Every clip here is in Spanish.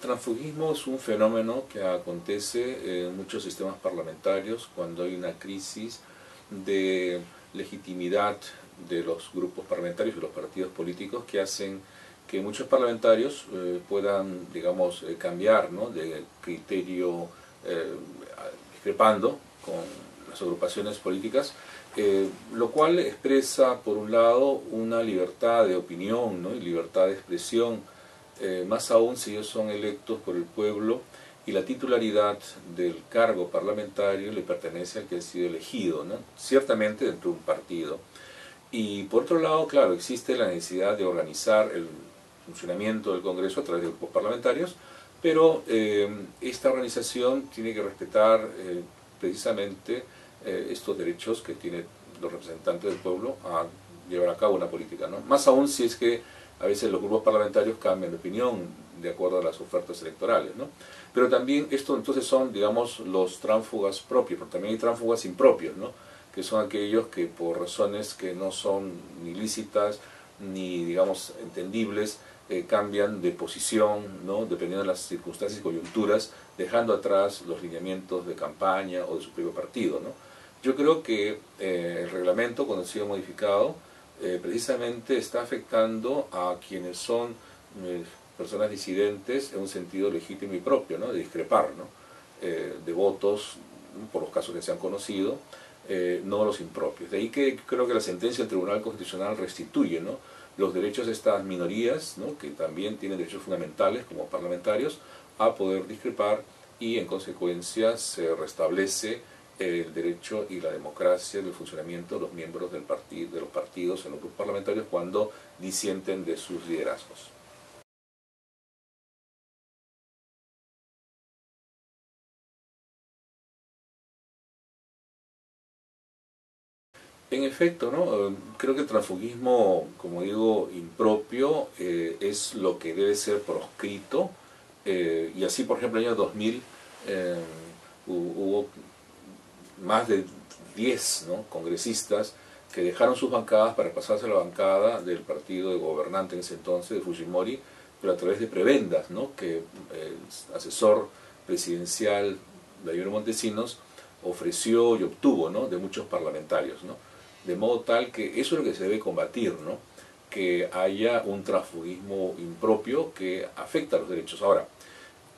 transfugismo es un fenómeno que acontece en muchos sistemas parlamentarios cuando hay una crisis de legitimidad de los grupos parlamentarios y los partidos políticos que hacen que muchos parlamentarios eh, puedan, digamos, eh, cambiar ¿no? de criterio eh, discrepando con las agrupaciones políticas, lo cual expresa, por un lado, una libertad de opinión ¿no? y libertad de expresión, más aún si ellos son electos por el pueblo y la titularidad del cargo parlamentario le pertenece al que ha sido elegido, ¿no? ciertamente dentro de un partido. Y por otro lado, claro, existe la necesidad de organizar el funcionamiento del Congreso a través de grupos parlamentarios, pero eh, esta organización tiene que respetar eh, precisamente eh, estos derechos que tienen los representantes del pueblo a llevar a cabo una política. ¿no? Más aún si es que a veces los grupos parlamentarios cambian de opinión de acuerdo a las ofertas electorales. ¿no? Pero también esto entonces son, digamos, los tránsfugas propios, pero también hay tránsfugas impropios, ¿no? que son aquellos que por razones que no son ni lícitas ni, digamos, entendibles, eh, cambian de posición, ¿no? dependiendo de las circunstancias y coyunturas, dejando atrás los lineamientos de campaña o de su propio partido. ¿no? Yo creo que eh, el reglamento, cuando ha sido modificado, eh, precisamente está afectando a quienes son personas disidentes en un sentido legítimo y propio, ¿no? de discrepar, ¿no? de votos, por los casos que se han conocido, no los impropios. De ahí que creo que la sentencia del Tribunal Constitucional restituye ¿no? los derechos de estas minorías, que también tienen derechos fundamentales como parlamentarios, a poder discrepar y en consecuencia se restablece el derecho y la democracia del funcionamiento de los miembros del partido, de los partidos en los grupos parlamentarios cuando disienten de sus liderazgos. En efecto, ¿no? Eh, creo que el transfugismo, como digo, impropio, eh, es lo que debe ser proscrito. Eh, y así, por ejemplo, en el año 2000 hubo más de 10 congresistas que dejaron sus bancadas para pasarse a la bancada del partido de gobernante en ese entonces, de Fujimori, pero a través de prebendas, ¿no? que el asesor presidencial David Montesinos ofreció y obtuvo ¿no? de muchos parlamentarios. ¿no? de modo tal que eso es lo que se debe combatir, ¿no? que haya un transfugismo impropio que afecta a los derechos. Ahora,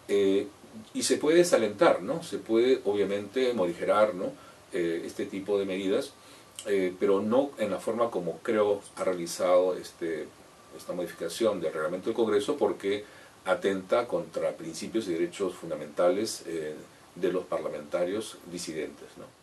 eh, y se puede desalentar, ¿no? se puede obviamente morigerar ¿no? Eh, este tipo de medidas, eh, pero no en la forma como creo ha realizado este, esta modificación del reglamento del Congreso, porque atenta contra principios y derechos fundamentales de los parlamentarios disidentes. ¿no?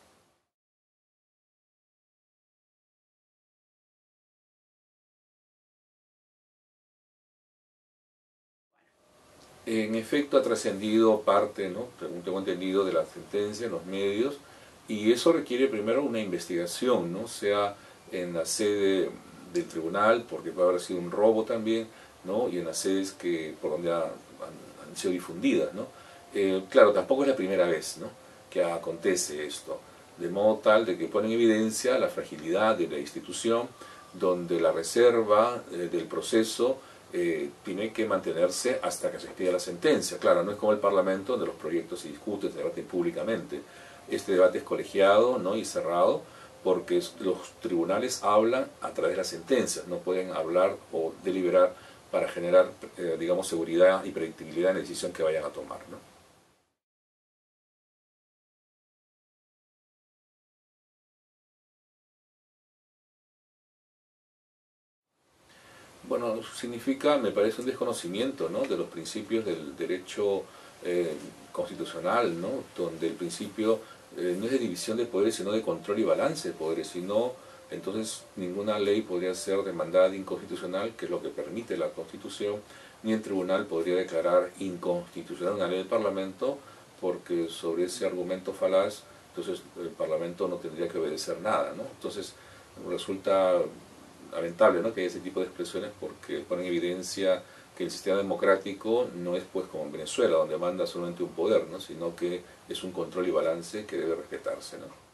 En efecto ha trascendido parte, ¿no? tengo entendido, de la sentencia en los medios y eso requiere primero una investigación, ¿no? sea en la sede del tribunal, porque puede haber sido un robo también, ¿no? y en las sedes que, por donde han, sido difundidas. ¿no? Eh, claro, tampoco es la primera vez ¿no? que acontece esto, de modo tal de que pone en evidencia la fragilidad de la institución, donde la reserva eh, del proceso eh, tiene que mantenerse hasta que se expida la sentencia. Claro, no es como el Parlamento, donde los proyectos se discuten, se debaten públicamente. Este debate es colegiado ¿no? y cerrado porque los tribunales hablan a través de las sentencias, no pueden hablar o deliberar para generar, eh, digamos, seguridad y predictibilidad en la decisión que vayan a tomar. ¿no? Bueno, significa, me parece, un desconocimiento ¿no? de los principios del derecho eh, constitucional, ¿no? donde el principio eh, no es de división de poderes, sino de control y balance de poderes, sino entonces ninguna ley podría ser demandada de inconstitucional, que es lo que permite la Constitución, ni el tribunal podría declarar inconstitucional una ley del Parlamento, porque sobre ese argumento falaz, entonces el Parlamento no tendría que obedecer nada. ¿no? Entonces resulta lamentable ¿no? que haya ese tipo de expresiones porque ponen en evidencia que el sistema democrático no es pues como en Venezuela, donde manda solamente un poder, ¿no? sino que es un control y balance que debe respetarse. ¿no?